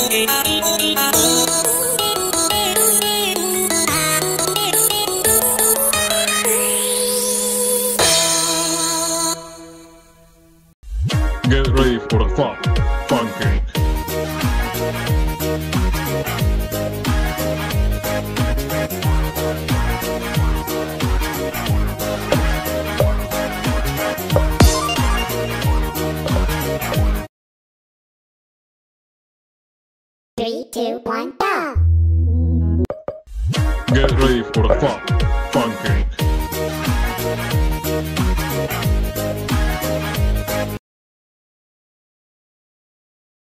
Thank you. three, two, one, go! Get ready for the fun, fun cake.